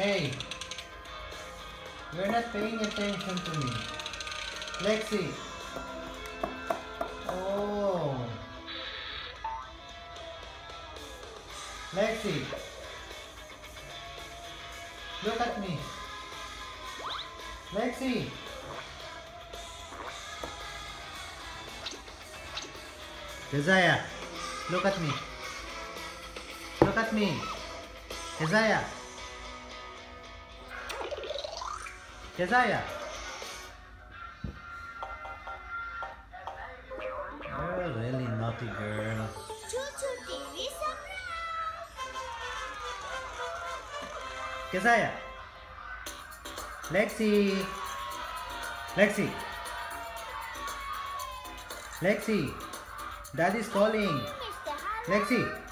Hey, you're not paying attention to me. Lexi. Oh. Lexi. Look at me. Lexi. Keziah, look at me. Look at me. Keziah. Keziah. You're a really naughty girl. Chuchu TV surprise! Keziah. Lexi. Lexi. Lexi. Daddy's calling. Lexi.